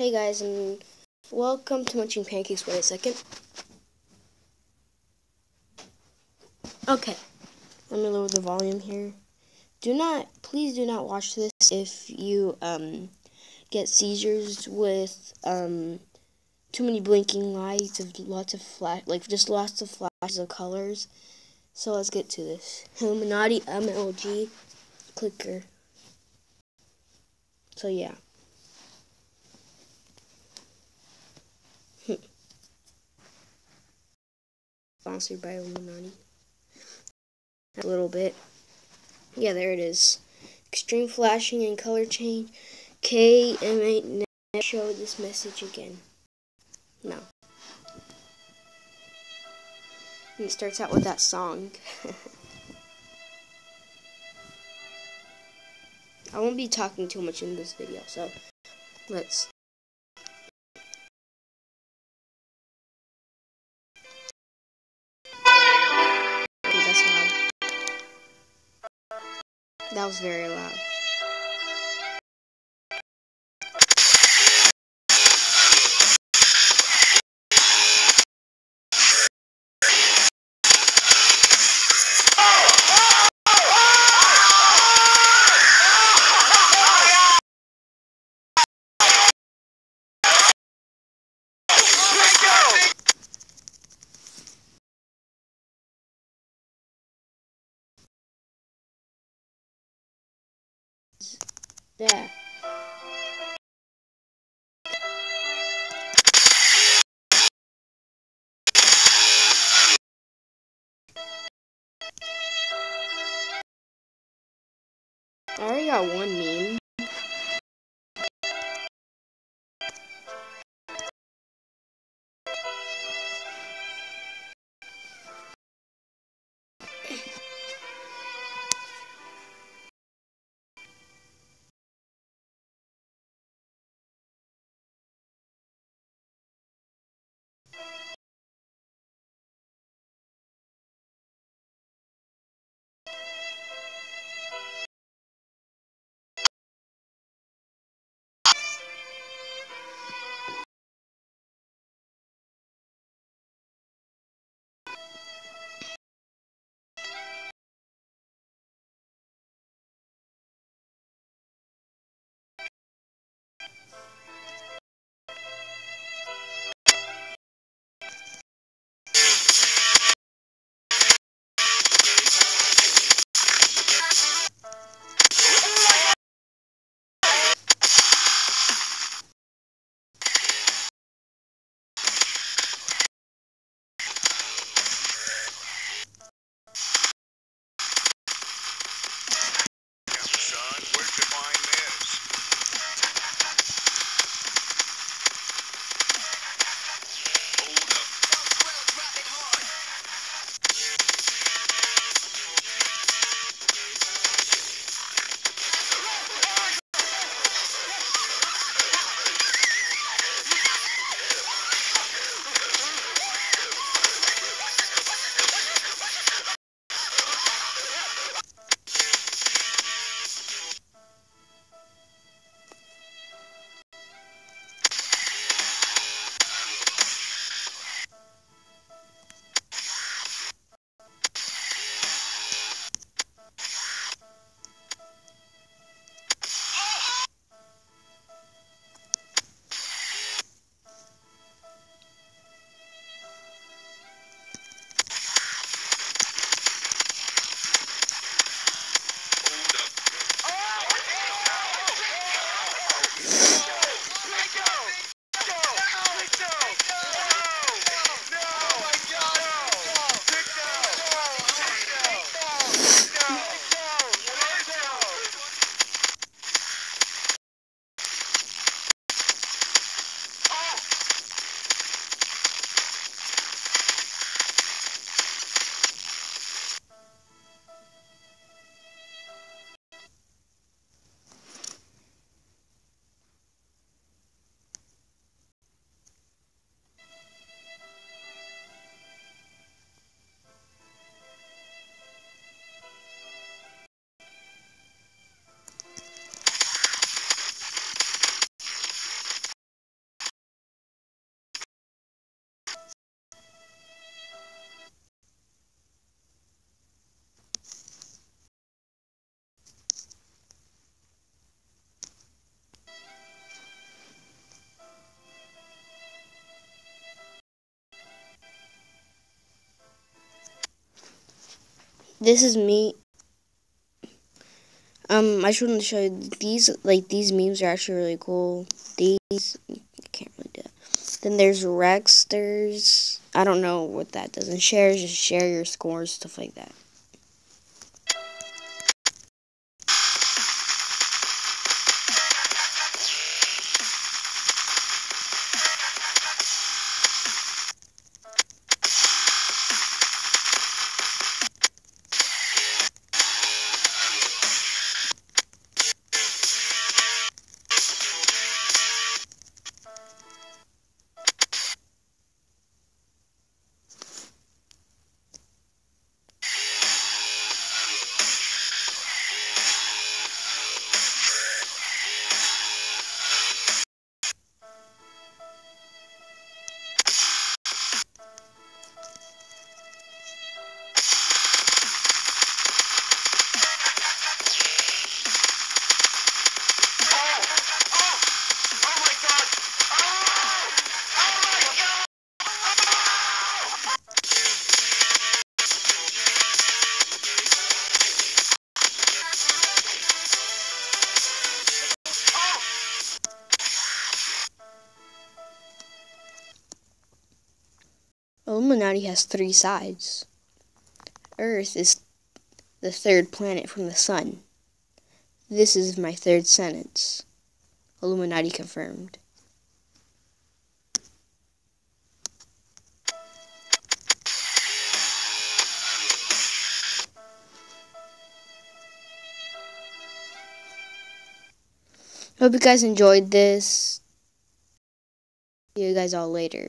Hey guys, and welcome to Munching Pancakes. Wait a second. Okay, let me lower the volume here. Do not, please do not watch this if you um, get seizures with um, too many blinking lights, of lots of flash, like just lots of flashes of colors. So let's get to this. Illuminati MLG clicker. So yeah. Sponsored by Illuminati. A little bit. Yeah, there it is. Extreme flashing and color change. KM8 never show this message again. No. And it starts out with that song. I won't be talking too much in this video, so let's that's loud. That was very loud. There. I already got one meme. This is me. Um, I just wanted to show you these, like, these memes are actually really cool. These, I can't really do that. Then there's Rex, there's, I don't know what that does. And shares, just share your scores, stuff like that. Illuminati has three sides. Earth is the third planet from the sun. This is my third sentence. Illuminati confirmed. Hope you guys enjoyed this. See you guys all later.